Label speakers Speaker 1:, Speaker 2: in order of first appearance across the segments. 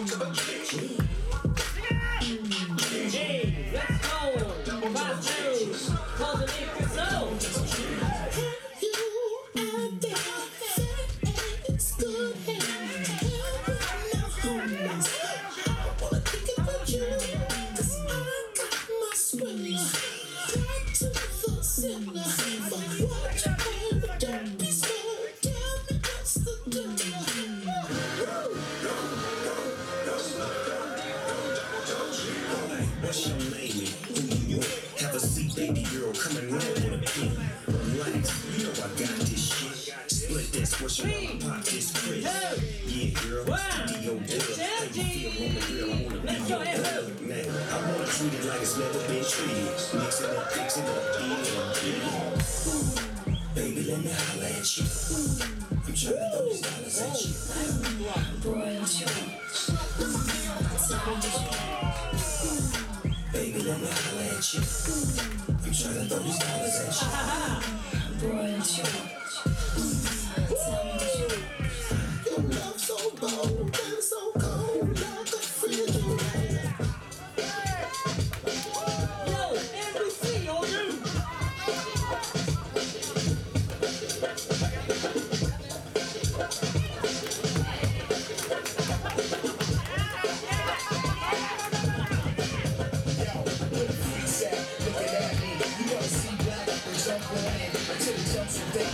Speaker 1: potrzeba drzwi. You I got this shit. Split this, what's your
Speaker 2: Three,
Speaker 1: pop this Chris?
Speaker 2: two,
Speaker 1: Yeah, girl. Studio dub. How you feel, woman, girl? I wanna be your dub. Man, I wanna treat it like it's never been treated. Mix it up, fix it up, yeah, yeah. Baby, let me holla at you. I'm trying to throw these dollars at you. Baby, let me holla at you. I'm trying to throw these dollars at you.
Speaker 3: 多久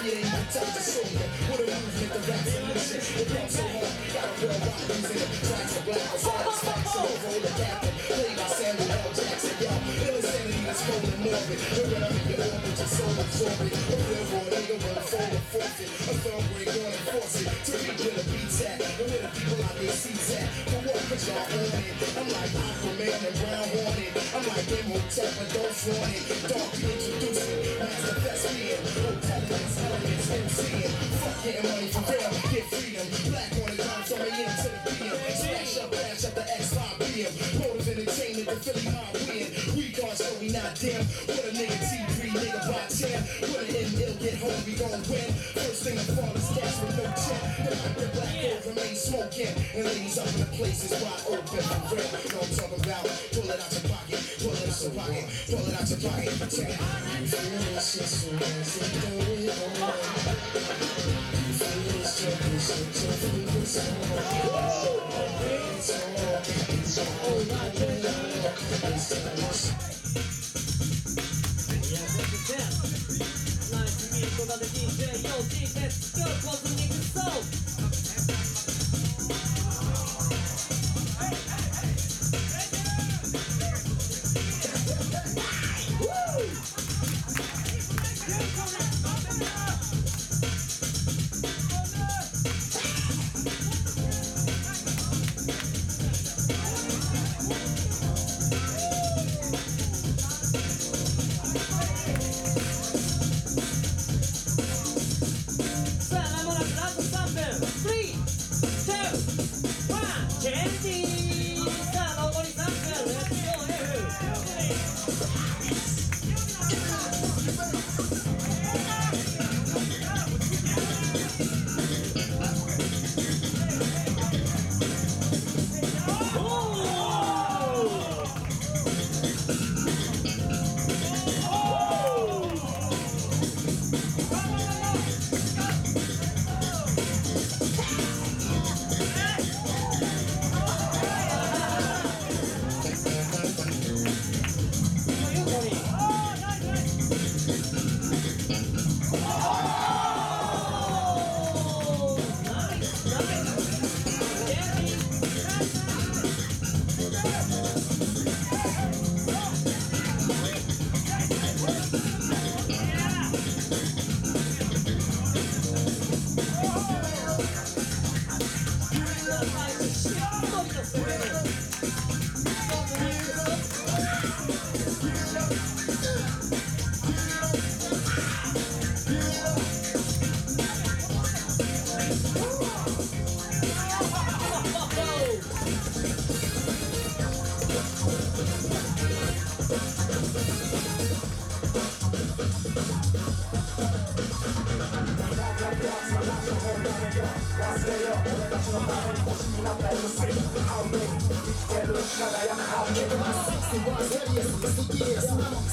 Speaker 3: legs in my ain't even touch the shoulder. What a movement, the rap solution. It comes so hard. Got a using it. Tracks of black satisfaction. Roll the captain. Played by Samuel L. Jackson. Yo, insanity is cold and morbid. But when I'm in your soul absorbent. A real boy, nigga, will fold or forfeit. A thumb break on and force it. To reach where the beats at. And where the people out there seats at. For what? Cause y'all on it. I'm like Aquaman and Brown Hornet. I'm like Imhotep and don't flaunt it. Dark introducing. Master thespian. Getting money for real. Get freedom. Black on the dime from AM to the PM. Smash up, bash up the X5 BM. Motive entertainment, the Philly mob win. We gone, so we not dim. What a nigga T3, nigga by 10. Put it in, ill, get home, we gon' win. First thing I fall is gas with no chin. The black, the black gold remain smoking. And ladies up in the places wide open for real. Know I'm talking about. Pull it out your pocket, pull it out your pocket, pull it out your pocket. Check it. You feel this shit so as it go it on. You feel
Speaker 2: Oh.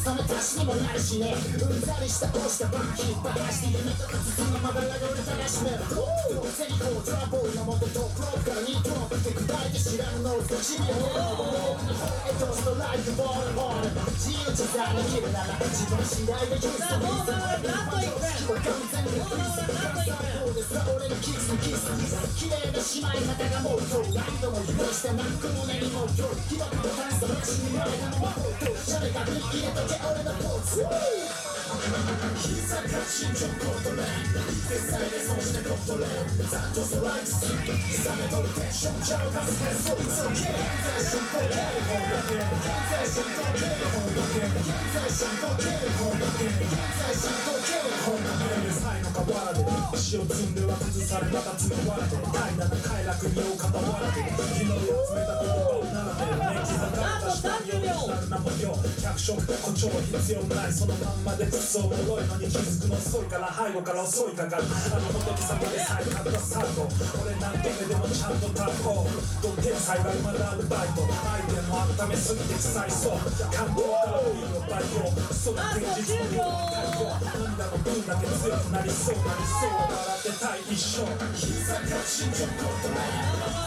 Speaker 2: その足しにもなるしねうんざりしたこうしたバッキーバカして夢とか進むまばらが俺たらしめるセリコトラボーイのもとトップロックからニートロップって砕いて知らぬノーズとシビアをエトストライクボールボール自由自在に生きるなら自分次第でキス
Speaker 4: さあもう何と言って
Speaker 2: 完全に
Speaker 4: もう何と言って
Speaker 2: そうです俺のキスキス綺麗な姉妹方がもう今日何度も許して何個も何も今日火箱のダンスと私に前がもう今日シャレが振り入れとけ俺のポーズ膝か身長コートレンデザイでそしてコートレン残像ストライクス冷めとるテンションちゃうかすねそいつをケア現在進行形現在進行形現在進行形現在進行形
Speaker 5: 才の河原で石を積んでは崩されまた積むわらで平らな快楽にを傍らで日の集めた言葉を並べリジナルな模様百色誇張必要ないそのまんまでクソおもろいのに気づくの遅いから背後から襲いかかるあの仏様でさえ買ったサード俺なんて目でもちゃんとタッコど天才はまだアルバイトアイデアも温めすぎて臭いそう。感動からフリーのバイトその現実のような太陽涙の分だけ強くなりそう。なりそう笑ってたい一生。膝か身長コートレン